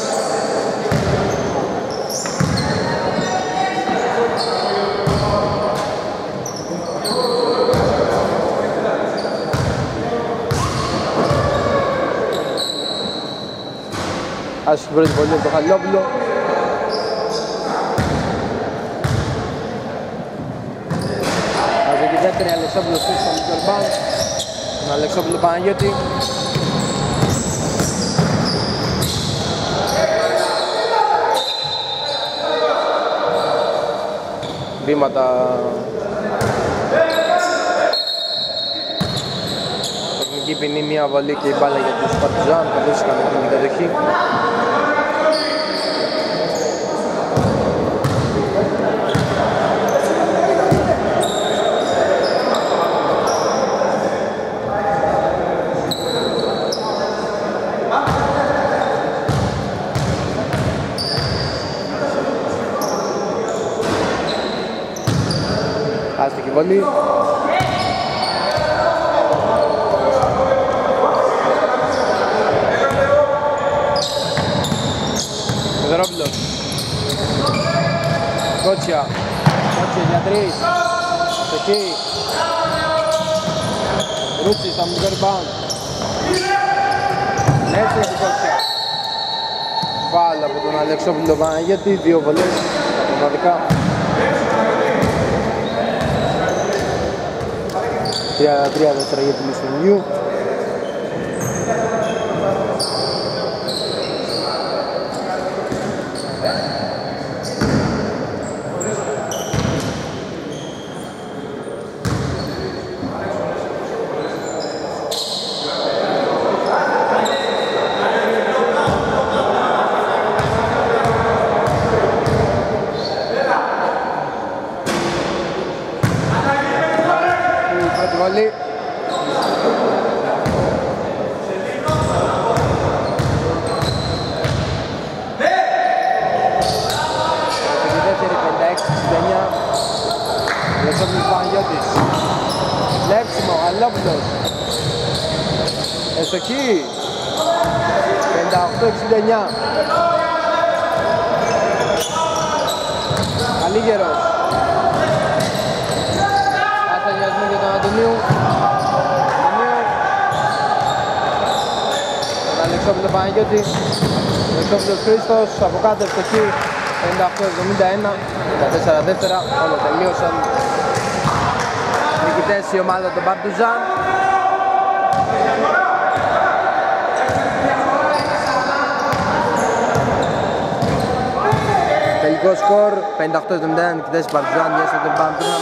Άσου την πρώτη βολή από το Χαλιόπουλο Άσου τη δεύτερη Αλεξόπουλος πίσω στον Μικορμπάν Τον Αλεξόπουλο Παναγιώτη. Βήματα. Τεχνική ποινή μία βολή και η μπάλα για τους Παρτιζάν. Καθώς είχαν την κατοχή βολή. Φεδρόπουλος. Κότσια. Κότσια για τρεις. Εκεί. Ρούτσι στα μικρό rebound. Έτσι είναι την Κότσια. Βάλα από τον Αλεξόπουλο Παναγέτη. Δύο βολές. Πραγματικά. Τρία, τρία δεύτερα για την Ιστονιού. τη βολή. Στη δεύτερη 56-69. Λεσόπουλος Παναγιώτης. Λέψιμο, Γαλλόπουλος. Εστοχή. 58-69. Καλίγερος. Αστανιασμού για τον Αντωνίου. Αντωνίου. Τον Αλεξόπουλο Παναγιώτη. Αλεξόπουλος Χρήστος. Από κάτω ευστοχή. 58-71. Τα 4 δεύτερα. Όλο τελείωσαν. Νικητές η ομάδα των Παρτουζάν. Τελικό σκορ 58-71 νικητές Παρτουζάν. Yes, τον Παρτουζάν